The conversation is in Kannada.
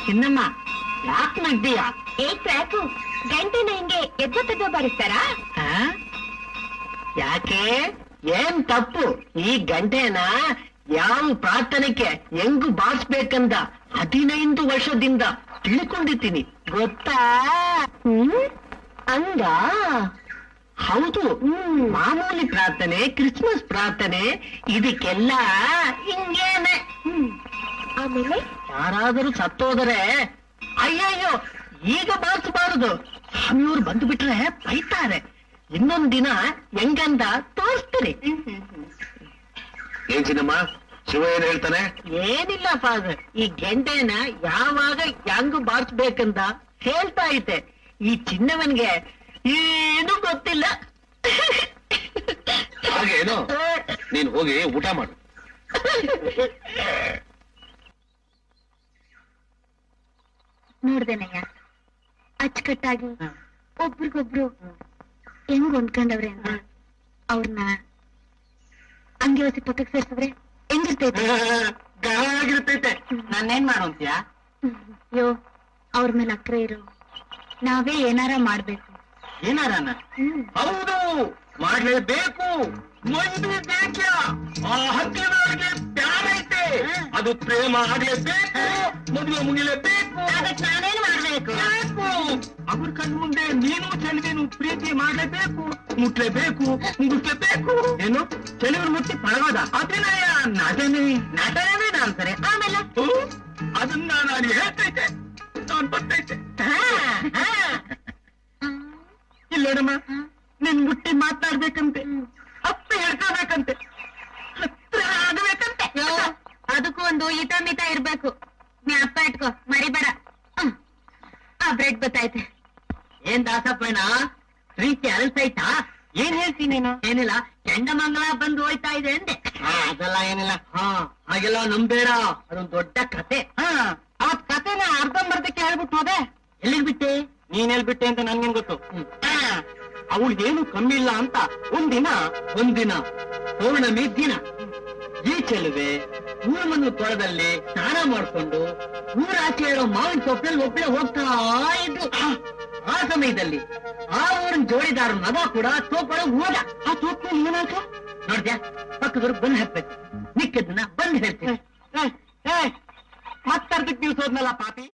ಚಿನ್ನಮ್ಮ ಯಾಕೆ ನಗ್ದೀಯ ಏ ಕ್ರ್ಯಾಕು ಗಂಟೆನ ಹಿಂಗೆ ಎದ್ದೆದ್ದೋ ಬಾರಿಸ್ತಾರಾ ಆ? ಯಾಕೆ ಏನ್ ತಪ್ಪು ಈ ಗಂಟೆನ ಯಾವ ಪ್ರಾರ್ಥನೆಗೆ ಹೆಂಗ್ ಬಾರಿಸ್ಬೇಕಂದ ಹದಿನೈದು ವರ್ಷದಿಂದ ತಿಳ್ಕೊಂಡಿದ್ದೀನಿ ಗೊತ್ತಾ ಹ್ಮ್ ಹಂಗ ಹೌದು ಮಾಮೂಲಿ ಪ್ರಾರ್ಥನೆ ಕ್ರಿಸ್ಮಸ್ ಪ್ರಾರ್ಥನೆ ಇದಕ್ಕೆಲ್ಲ ಹಿಂಗೇನೆ. ಆಮೇಲೆ? ಯಾರಾದರೂ ಸತ್ತೋದರೆ ಅಯ್ಯಯ್ಯೋ ಈಗ ಬಾರಿಸಬಾರದು. ಸ್ವಾಮಿಯವ್ರು ಬಂದು ಬಿಟ್ರೆ ಬೈತಾರೆ. ಇನ್ನೊಂದ್ ದಿನ ಹೆಂಗಂದ ತೋರಿಸ್ತೀರಿ. ಏನ್ ಚಿನ್ನಮ್ಮ ಶಿವ ಏನ್ ಹೇಳ್ತಾನೆ? ಏನಿಲ್ಲ ಫಾದರ್ ಈ ಗೆಂಡೆನ ಯಾವಾಗ ಹೆಂಗ್ ಬಾರಿಸ್ಬೇಕಂತ ಹೇಳ್ತಾ ಇದ್ದೆ. ಈ ಚಿನ್ನವನ್ಗೆ ಏನು ಗೊತ್ತಿಲ್ಲ. ಹಾಗೇನು ನೀನ್ ಹೋಗಿ ಊಟ ಮಾಡು. ನೋಡ್ದೇನಯ್ಯ? ಅಚ್ಚುಕಟ್ಟಾಗಿ ಒಬ್ರಿಗೊಬ್ರು ಹೆಂಗ್ ಹೊಂದ್ಕೊಂಡವ್ರೆ ಅಂತ? ಅವ್ರನ್ನ ಹಂಗೆ ಹೊಸಿ ಪಕ್ಕಕ್ಕೆ ಸೇರ್ಸಿದ್ರೆ ಹೆಂಗಿರ್ತೈತೆ? ನಾನೇನ್ ಮಾಡೋಂತ್ಯಾ ಅಯ್ಯೋ ಅವ್ರ ಮೇಲೆ ಅಕ್ರೆ ಇರು. ನಾವೇ ಏನಾರ ಮಾಡ್ಬೇಕು. ಏನಾರ ಹೌದು ಮಾಡ್ಲೇಬೇಕು. ಮಂದಿ ಬೇಕ್ಯ ಆ ಹಕ್ಕಿನವರಿಗೆ ಪ್ಯಾರ ಐತೆ. ಅದು ಪ್ರೇಮ ಆಗ್ಲೇಬೇಕು ಮದುವೆ ಮುಗಿಲೇಬೇಕು. ಅದಕ್ಕೆ ನಾನೇನ್ ಮಾಡ್ಬೇಕು? ಬೇಕು ಅವ್ರ ಕಣ್ ಮುಂದೆ ನೀನು ಚೆಲುವೇನು ಪ್ರೀತಿ ಮಾಡ್ಲೇಬೇಕು ಮುಟ್ಲೇಬೇಕು ಮುಗಿಸ್ಲೇಬೇಕು. ಏನು? ಚೆಲುವಿನ ಮುಟ್ಟಿ ಪರವಾದ. ಅಭಿನಯ ನಟನೆ ನಟನೇ ಅಂತಾರೆ. ಆಮೇಲೆ? ಅದನ್ನ ನಾನು ಹೇಳ್ತೈತೆ. ನಾನು ಬರ್ತೈತೆ. ಹಾ. ನಿನ್ ಮುಟ್ಟಿ ಮಾತಾಡ್ಬೇಕಂತೆ. ಅಪ್ಪ ಹೇಳ್ಕೋಬೇಕಂತೆ. ಹತ್ರ ಆಗ್ಬೇಕಂತೆ. ಅದಕ್ಕೂ ಒಂದು ಹಿತ ಮಿತ ಇರ್ಬೇಕು. ನೀ ಅಪ್ಪ ಇಟ್ಕೋ ಮರಿಬೇಡ. ಆ ಬ್ರೆಡ್ ಬತ್ತಾಯ್ತೆ ಏನ್ ದಾಸಪ್ಪಣ್ಣ? ಪ್ರೀತಿ ಅಲ್ಸೈತಾ ಏನ್ ಹೇಳ್ತೀನಿ ನೀನು? ಏನಿಲ್ಲ ಚಂಡಮಂಗಲ ಬಂದು ಹೋಯ್ತಾ ಇದೆ ಅಂದೆ. ಅದೆಲ್ಲ ಏನಿಲ್ಲ. ಹಾ ಹಾಗೆಲ್ಲ ನಂಬೇಡ ಅದೊಂದ್ ದೊಡ್ಡ ಕತೆ. ಹಾ. ಆ ಕತೆನ ಅರ್ಧಂಬರ್ಧಕ್ಕೆ ಹೇಳ್ಬಿಟ್ಟು ಹೋದೆ. ಎಲ್ಲಿಗ್ ಬಿಟ್ಟೆ? ನೀನ್ ಹೇಳ್ಬಿಟ್ಟೆ ಅಂತ ನನ್ಗೇನ್ ಗೊತ್ತು? ಅವಳಿಗೇನು ಕಮ್ಮಿ ಇಲ್ಲ ಅಂತ ಒಂದಿನ ಒಂದಿನ ಪೌರ್ಣಮಿ ದಿನ. ಈ ಚೆಲುವೆ ಊರಮನ್ನು ತೊಳದಲ್ಲಿ ಸ್ನಾನ ಮಾಡ್ಕೊಂಡು ಊರಾಚೆ ಇರೋ ಮಾವಿನ ತೊಪ್ಪಲ್ಲಿ ಒಬ್ಬಳೆ ಹೋಗ್ತಾ ಇದ್ದು ಆ ಸಮಯದಲ್ಲಿ ಆ ಊರಿನ ಜೋಡಿದಾರ ಮಗ ಕೂಡ ತೋಪೊಳಗೆ ಹೋದ. ಆ ತೋಪಲ್ಲಿ ಏನಾಯ್ತು? ನೋಡ್ದ್ಯಾ? ಪಕ್ಕದವ್ರು ಬಂದ್ ಹಾಕ್ಬೇಕು ನಿಕ್ಕದನ್ನ ಬಂದ್ ಹೇಳ್ತೀನಿ. ಮತ್ತರ್ದಕ್ ನೀವು ಸೋದ್ನಲ್ಲ ಪಾಪಿ?